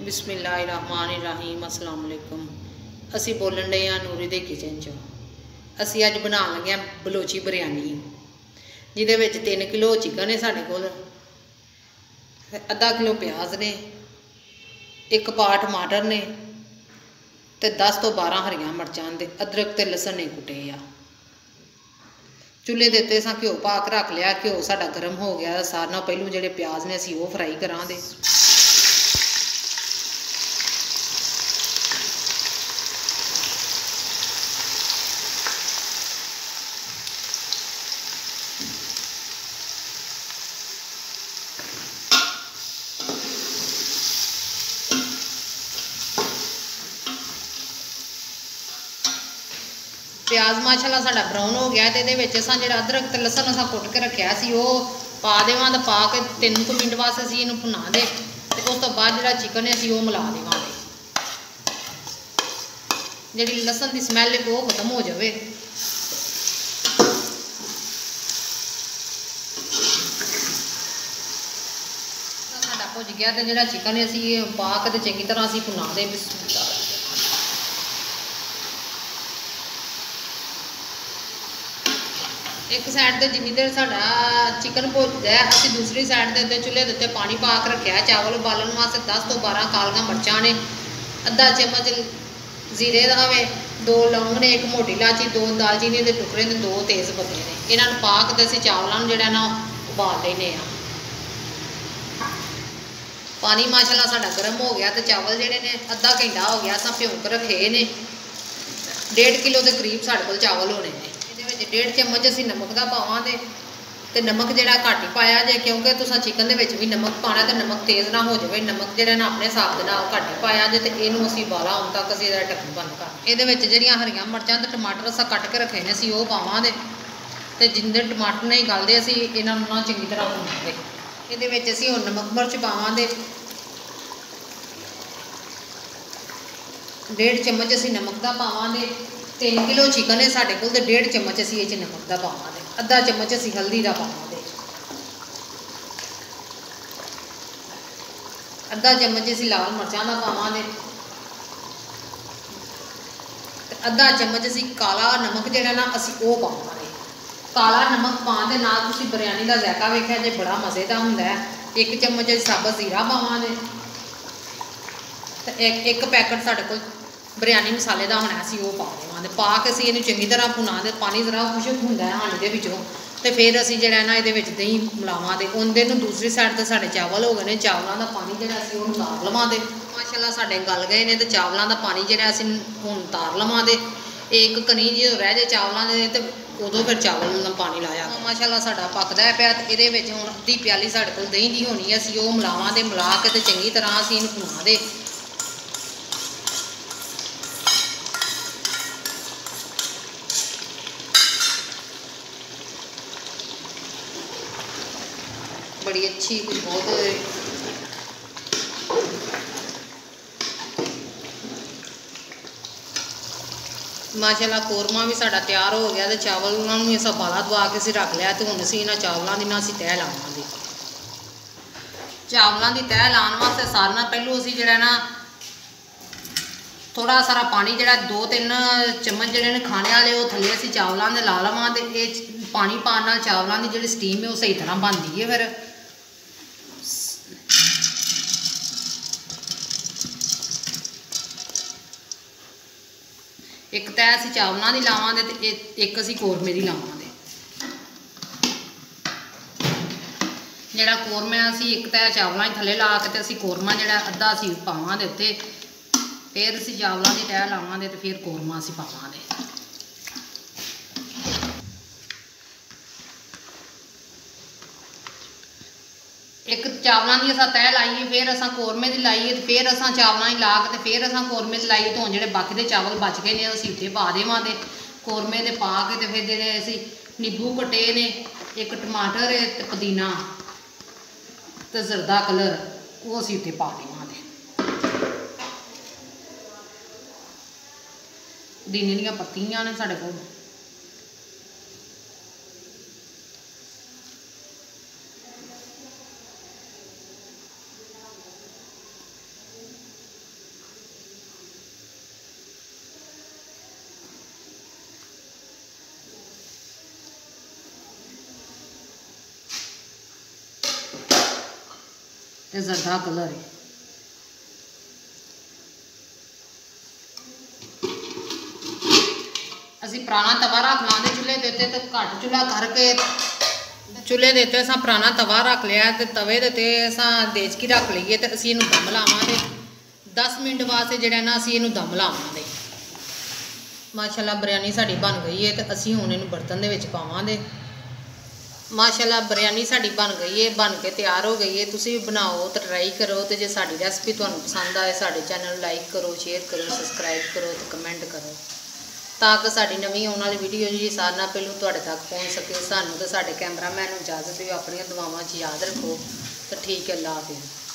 ਬਿਸਮਿਲ੍ਲਾਹਿਰਰਹਿਮਾਨਿਰਰਹੀਮ, ਅਸਲਾਮ ਅਲੈਕੁਮ। ਅਸੀਂ ਬੋਲਣ ਡਏ ਆ ਨੂਰੀ ਦੇ ਕਿਚਨ ਚੋਂ। ਅਸੀਂ ਅੱਜ ਬਣਾਉਣ ਲੱਗੇ ਆ ਬਲੋਚੀ ਬਿਰਿਆਨੀ, ਜਿਹਦੇ ਵਿੱਚ 3 ਕਿਲੋ ਚਿਕਨ ਹੈ ਸਾਡੇ ਕੋਲ, ਅੱਧਾ ਕਿਲੋ ਪਿਆਜ਼ ਨੇ, ਇੱਕ ਪਾ ਟਮਾਟਰ ਨੇ ਤੇ 10 ਤੋਂ 12 ਹਰੀਆਂ ਮਿਰਚਾਂ ਦੇ ਅਦਰਕ ਤੇ ਲਸਣ ਨੇ ਕੁੱਟੇ ਆ। ਚੁੱਲ੍ਹੇ ਦੇ ਉੱਤੇ ਸਾਂ ਘਿਓ ਪਾ ਕੇ ਰੱਖ ਲਿਆ, ਘਿਓ ਸਾਡਾ ਗਰਮ ਹੋ ਗਿਆ। ਸਾਰਿਆਂ ਨਾਲੋਂ ਪਹਿਲੂ ਜਿਹੜੇ ਪਿਆਜ਼ ਨੇ ਅਸੀਂ ਉਹ ਫਰਾਈ ਕਰਾਂਗੇ। ਪਿਆਜ਼ ਮਾਸ਼ਾਅੱਲਾ ਸਾਡਾ ਬਰਾਊਨ ਹੋ ਗਿਆ ਤੇ ਇਹਦੇ ਵਿੱਚ ਅਸਾਂ ਜਿਹੜਾ ਅਦਰਕ ਤੇ ਲਸਣ ਅਸਾਂ ਕੁੱਟ ਕੇ ਰੱਖਿਆ ਸੀ, ਉਹ ਪਾ ਦੇਵਾਂ ਤਾਂ ਪਾ ਕੇ 3 ਕੁ ਮਿੰਟ ਵਾਸਤੇ ਅਸੀਂ ਇਹਨੂੰ ਭੁਨਾ ਦੇ ਤੇ ਉਸ ਤੋਂ ਬਾਅਦ ਜਿਹੜਾ ਚਿਕਨ ਹੈ ਅਸੀਂ ਉਹ ਮਿਲਾ ਦੇਵਾਂਗੇ। ਜਿਹੜੀ ਲਸਣ ਦੀ ਸਮੈਲ ਹੈ, ਉਹ ਖਤਮ ਹੋ ਜਾਵੇ। ਸਾਡਾ ਭੁੱਜ ਗਿਆ ਤੇ ਜਿਹੜਾ ਚਿਕਨ ਹੈ ਅਸੀਂ ਪਾ ਕੇ ਤੇ ਚੰਗੀ ਤਰ੍ਹਾਂ ਅਸੀਂ ਭੁਨਾ ਦੇ ਬਿਸਮਿਲ੍ਲਾ ਇੱਕ ਸਾਈਡ ਤੇ ਜਿੰਨੀ ਦੇਰ ਸਾਡਾ ਚਿਕਨ ਭੁੱਜਦਾ ਅਸੀਂ ਦੂਸਰੀ ਸਾਈਡ ਦੇ ਉੱਤੇ ਚੁੱਲ੍ਹੇ ਦੇ ਉੱਤੇ ਪਾਣੀ ਪਾ ਕੇ ਰੱਖਿਆ ਚਾਵਲ ਉਬਾਲਣ ਵਾਸਤੇ 10 ਤੋਂ 12 ਕਾਲੀਆਂ ਮਿਰਚਾਂ ਨੇ, ਅੱਧਾ ਚਮਚ ਜ਼ੀਰੇ ਦਾ ਹੋਵੇ ਦੋ ਲੌਂਗ ਨੇ, ਇੱਕ ਮੋਟੀ ਇਲਾਚੀ, ਦੋ ਦਾਲਚੀਨੀ ਦੇ ਟੁਕੜੇ ਨੇ ਦੋ ਤੇਜ਼ ਪੱਤੇ ਨੇ। ਇਹਨਾਂ ਨੂੰ ਪਾ ਕੇ ਤੇ ਅਸੀਂ ਚਾਵਲਾਂ ਨੂੰ ਜਿਹੜਾ ਨਾ ਉਬਾਲ ਲੈਨੇ ਆ ਪਾਣੀ ਮਾਸ਼ਾਅੱਲਾ ਸਾਡਾ ਗਰਮ ਹੋ ਗਿਆ ਤੇ ਚਾਵਲ ਜਿਹੜੇ ਨੇ ਅੱਧਾ ਘੰਟਾ ਹੋ ਗਿਆ ਅਸਾਂ ਭਿਉਂਕ ਰੱਖੇ ਨੇ। 1.5 ਕਿਲੋ ਦੇ ਕਰੀਬ ਸਾਡੇ ਕੋਲ ਚਾਵਲ ਹੋਣੇ ਨੇ। ਇਹਦੇ ਵਿੱਚ 1.5 ਚਮਚ ਅਸੀਂ ਨਮਕ ਦਾ ਪਾਵਾਂਗੇ ਤੇ ਨਮਕ ਜਿਹੜਾ ਘੱਟ ਹੀ ਪਾਇਆ ਜੇ, ਕਿਉਂਕਿ ਤੁਸੀਂ ਚਿਕਨ ਦੇ ਵਿੱਚ ਵੀ ਨਮਕ ਪਾਣਾ ਤੇ ਨਮਕ ਤੇਜ਼ ਨਾ ਹੋ ਜਾਵੇ, ਨਮਕ ਜਿਹੜਾ ਨਾ ਆਪਣੇ ਹਿਸਾਬ ਦੇ ਨਾਲ ਘੱਟ ਪਾਇਆ ਜੇ, ਤੇ ਇਹਨੂੰ ਅਸੀਂ ਬਾਲਾ ਆਉਣ ਤੱਕ ਅਸੀਂ ਇਹਦਾ ਢੱਕਣ ਬੰਦ ਕਰ ਇਹਦੇ ਵਿੱਚ ਜਿਹੜੀਆਂ ਹਰੀਆਂ ਮਿਰਚਾਂ ਤੇ ਟਮਾਟਰ ਅਸਾਂ ਕੱਟ ਕੇ ਰੱਖੇ ਨੇ, ਅਸੀਂ ਉਹ ਪਾਵਾਂਗੇ ਤੇ ਜਿੰਦੇ ਟਮਾਟਰ ਨਹੀਂ ਗਲਦੇ, ਅਸੀਂ ਇਹਨਾਂ ਨੂੰ ਨਾ ਚੰਗੀ ਤਰ੍ਹਾਂ ਭੁੰਨਾਂਗੇ ਇਹਦੇ ਵਿੱਚ ਅਸੀਂ ਹੁਣ ਨਮਕ ਮਿਰਚ ਪਾਵਾਂਗੇ ਡੇਢ ਚਮਚ ਅਸੀਂ ਨਮਕ ਦਾ ਪਾਵਾਂਗੇ 3 ਕਿਲੋ ਚਿਕਨ ਹੈ ਸਾਡੇ ਕੋਲ ਤੇ ਡੇਢ ਚਮਚ ਅਸੀਂ ਇਹ ਚ ਨਮਕ ਦਾ ਪਾਵਾਂਗੇ। ਅੱਧਾ ਚਮਚ ਅਸੀਂ ਹਲਦੀ ਦਾ ਪਾਵਾਂਗੇ। ਅੱਧਾ ਚਮਚ ਅਸੀਂ ਲਾਲ ਮਿਰਚਾਂ ਦਾ ਪਾਵਾਂਗੇ। ਤੇ ਅੱਧਾ ਚਮਚ ਅਸੀਂ ਕਾਲਾ ਨਮਕ ਜਿਹੜਾ ਨਾ ਅਸੀਂ ਉਹ ਪਾਵਾਂਗੇ। ਕਾਲਾ ਨਮਕ ਪਾਉਣ ਦੇ ਨਾਲ ਤੁਸੀਂ ਬਿਰਿਆਨੀ ਦਾ ਜ਼ਾਇਕਾ ਵੇਖਿਆ ਜੇ ਬੜਾ ਮਜ਼ੇ ਦਾ ਹੁੰਦਾ ਹੈ। ਇੱਕ ਚਮਚ ਸਾਬਤ ਜ਼ੀਰਾ ਪਾਵਾਂਗੇ। ਤੇ ਇੱਕ ਇੱਕ ਪੈਕਟ ਸਾਡੇ ਕੋਲ ਬਿਰਿਆਨੀ ਮਸਾਲੇ ਦਾ ਹੋਣਾ ਅਸੀਂ ਉਹ ਪਾ ਦੇਵਾਂਗੇ ਪਾ ਕੇ ਅਸੀਂ ਇਹਨੂੰ ਚੰਗੀ ਤਰ੍ਹਾਂ ਭੁਨਾ ਦੇ ਪਾਣੀ ਜ਼ਰਾ ਖੁਸ਼ਕ ਹੁੰਦਾ ਹੈ ਹਾਂਡੀ ਦੇ ਵਿੱਚੋਂ ਤੇ ਫਿਰ ਅਸੀਂ ਜਿਹੜਾ ਨਾ ਇਹਦੇ ਵਿੱਚ ਦਹੀਂ ਮਿਲਾਵਾਂਗੇ ਉਹਦੇ ਨੂੰ ਦੂਸਰੀ ਸਾਈਡ ਤੇ ਸਾਡੇ ਚਾਵਲ ਹੋ ਗਏ ਨੇ, ਚਾਵਲਾਂ ਦਾ ਪਾਣੀ ਜਿਹੜਾ ਅਸੀਂ ਉਹਨੂੰ ਤਾਰ ਲਵਾਂਗੇ ਮਾਸ਼ਾਅੱਲਾ ਸਾਡੇ ਗਲ ਗਏ ਨੇ ਤੇ ਚਾਵਲਾਂ ਦਾ ਪਾਣੀ ਜਿਹੜਾ ਅਸੀਂ ਹੁਣ ਤਾਰ ਲਵਾਂਗੇ ਇੱਕ ਕਨੀ ਜੀ ਰਹਿ ਜੇ ਚਾਵਲਾਂ ਦੇ ਤੇ ਉਦੋਂ ਫਿਰ ਚਾਵਲ ਦਾ ਪਾਣੀ ਲਾਇਆ। ਮਾਸ਼ਾਅੱਲਾ ਸਾਡਾ ਪੱਕਦਾ ਪਿਆ ਤੇ ਇਹਦੇ ਵਿੱਚ ਹੁਣ ਅੱਧੀ ਪਿਆਲੀ ਸਾਡੇ ਕੋਲ ਦਹੀਂ ਦੀ ਹੋਣੀ ਹੈ, ਅਸੀਂ ਉਹ ਮਿਲਾਵਾਂ ਮਿਲਾਵਾਂਗੇ ਮਿਲਾ ਕੇ ਤੇ ਚੰਗੀ ਤਰ੍ਹਾਂ ਅਸੀਂ ਇਹਨੂੰ ਭੁਨਾ ਦੇ। बड़ी अच्छी कुछ बहुत ਮਾਸ਼ਾਅੱਲਾ ਕੋਰਮਾ ਵੀ ਸਾਡਾ ਤਿਆਰ ਹੋ ਗਿਆ ਤੇ ਚਾਵਲ ਉਹਨਾਂ ਨੂੰ ਅਸੀਂ ਬਾਲਾ ਦਵਾ ਕੇ ਅਸੀਂ ਰੱਖ ਲਿਆ ਤੇ ਹੁਣ ਅਸੀਂ ਇਹਨਾਂ ਚਾਵਲਾਂ ਦੀ ਨਾ ਅਸੀਂ ਤਹਿ ਲਾਵਾਂਗੇ ਚਾਵਲਾਂ ਦੀ ਤਹਿ ਲਾਉਣ ਵਾਸਤੇ ਸਾਰਿਆਂ ਨਾਲ ਪਹਿਲੂ ਅਸੀਂ ਜਿਹੜਾ ਨਾ ਥੋੜਾ ਸਾਰਾ ਪਾਣੀ ਜਿਹੜਾ 2-3 ਚਮਚ ਜਿਹੜੇ ਨੇ ਖਾਣੇ ਵਾਲੇ ਉਹ ਥੱਲੇ ਅਸੀਂ ਚਾਵਲਾਂ ਦੇ ਲਾ ਲਵਾਂ ਤੇ ਇਹ ਪਾਣੀ ਪਾਣ ਨਾਲ ਚਾਵਲਾਂ ਦੀ ਜਿਹੜੀ ਸਟੀਮ ਹੈ ਉਹ ਸਹੀ ਤਰ੍ਹਾਂ ਬਣਦੀ ਹੈ ਫਿਰ ਇੱਕ ਤੈ ਅਸੀਂ ਚਾਵਲਾਂ ਦੀ ਲਾਵਾਂਗੇ ਤੇ ਇੱਕ ਅਸੀਂ ਕੋਰਮੇ ਦੀ ਲਾਵਾਂਗੇ। ਜਿਹੜਾ ਕੋਰਮਾ ਅਸੀਂ ਇੱਕ ਤਾਂ ਚਾਵਲਾਂ ਦੇ ਥੱਲੇ ਲਾ ਕੇ ਤੇ ਅਸੀਂ ਕੋਰਮਾ ਜਿਹੜਾ ਅੱਧਾ ਅਸੀਂ ਪਾਵਾਂਗੇ ਉੱਤੇ। ਫਿਰ ਅਸੀਂ ਚਾਵਲਾਂ ਦੀ ਤਹਿ ਲਾਵਾਂਗੇ ਤੇ ਫਿਰ ਕੋਰਮਾ ਅਸੀਂ ਪਾਵਾਂਗੇ ਇੱਕ ਚਾਵਲਾਂ ਦੀ ਅਸਾਂ ਤਹਿ ਲਾਈਏ, ਫਿਰ ਅਸਾਂ ਕੋਰਮੇ ਦੀ ਲਾਈਏ ਤੇ ਫਿਰ ਅਸਾਂ ਚਾਵਲਾਂ ਦੀ ਲਾ ਕੇ ਤੇ ਫਿਰ ਅਸਾਂ ਕੋਰਮੇ ਦੀ ਲਾਈਏ ਤੋਂ ਜਿਹੜੇ ਬਾਕੀ ਦੇ ਚਾਵਲ ਬਚ ਗਏ ਨੇ, ਅਸੀਂ ਉੱਤੇ ਪਾ ਦੇਵਾਂਗੇ। ਕੋਰਮੇ ਦੇ ਪਾ ਕੇ ਤੇ ਫਿਰ ਜਿਹੜੇ ਅਸੀਂ ਨਿੰਬੂ ਕਟੇ ਨੇ, ਇੱਕ ਟਮਾਟਰ ਤੇ ਪੁਦੀਨਾ ਤੇ ਜ਼ਰਦਾ ਕਲਰ, ਉਹ ਅਸੀਂ ਉੱਤੇ ਪਾ ਦੇਵਾਂਗੇ। ਦੀਨੇ ਦੀਆਂ ਪੱਤੀਆਂ ਨੇ ਸਾਡੇ ਕੋਲ। ਤੇ ਜ਼ਰਦਾ ਕਲਰ ਹੈ। ਅਸੀਂ ਪੁਰਾਣਾ ਤਵਾ ਰੱਖ ਲਾਂਦੇ ਚੁੱਲ੍ਹੇ ਦੇ ਉੱਤੇ ਤੇ ਘੱਟ ਚੁੱਲ੍ਹਾ ਕਰਕੇ ਚੁੱਲ੍ਹੇ ਦੇ ਉੱਤੇ ਅਸਾਂ ਪੁਰਾਣਾ ਤਵਾ ਰੱਖ ਲਿਆ ਤੇ ਤਵੇ ਦੇ ਉੱਤੇ ਅਸਾਂ ਦੇਚਕੀ ਰੱਖ ਲਈਏ ਤੇ ਅਸੀਂ ਇਹਨੂੰ ਦਮ ਲਾਵਾਂਗੇ। 10 ਮਿੰਟ ਵਾਸਤੇ ਜਿਹੜਾ ਨਾ ਅਸੀਂ ਇਹਨੂੰ ਦਮ ਲਾਵਾਂਗੇ। ਮਾਸ਼ਾਅੱਲਾ, ਬਿਰਿਆਨੀ ਸਾਡੀ ਬਣ ਗਈ ਹੈ ਤੇ ਅਸੀਂ ਹੁਣ ਇਹਨੂੰ ਬਰਤਨ ਦੇ ਵਿੱਚ ਪਾਵਾਂਗੇ। ਮਾਸ਼ਾਅੱਲਾ, ਬਿਰਿਆਨੀ ਸਾਡੀ ਬਣ ਗਈ ਹੈ ਬਣ ਕੇ ਤਿਆਰ ਹੋ ਗਈ ਹੈ ਤੁਸੀਂ ਵੀ ਬਣਾਓ ਤੇ ਟਰਾਈ ਕਰੋ ਤੇ ਜੇ ਸਾਡੀ ਰੈਸਪੀ ਤੁਹਾਨੂੰ ਪਸੰਦ ਆਏ, ਸਾਡੇ ਚੈਨਲ ਨੂੰ ਲਾਈਕ ਕਰੋ ਸ਼ੇਅਰ ਕਰੋ ਸਬਸਕ੍ਰਾਈਬ ਕਰੋ ਤੇ ਕਮੈਂਟ ਕਰੋ। ਤਾਂ ਕਿ ਸਾਡੀ ਨਵੀਂ ਆਉਣ ਵਾਲੀ ਵੀਡੀਓ ਜੀ ਸਾਰਿਆਂ ਨਾਲ ਪਹਿਲਾਂ ਤੁਹਾਡੇ ਤੱਕ ਪਹੁੰਚ ਸਕੇ, ਸਾਨੂੰ ਤੇ ਸਾਡੇ ਕੈਮਰਾਮੈਨ ਨੂੰ ਇਜਾਜ਼ਤ ਦਿਓ, ਆਪਣੀਆਂ ਦੁਆਵਾਂ 'ਚ ਯਾਦ ਰੱਖੋ। ਤੇ ਠੀਕ ਹੈ ਅੱਲਾ ਹਾਫਿਜ਼।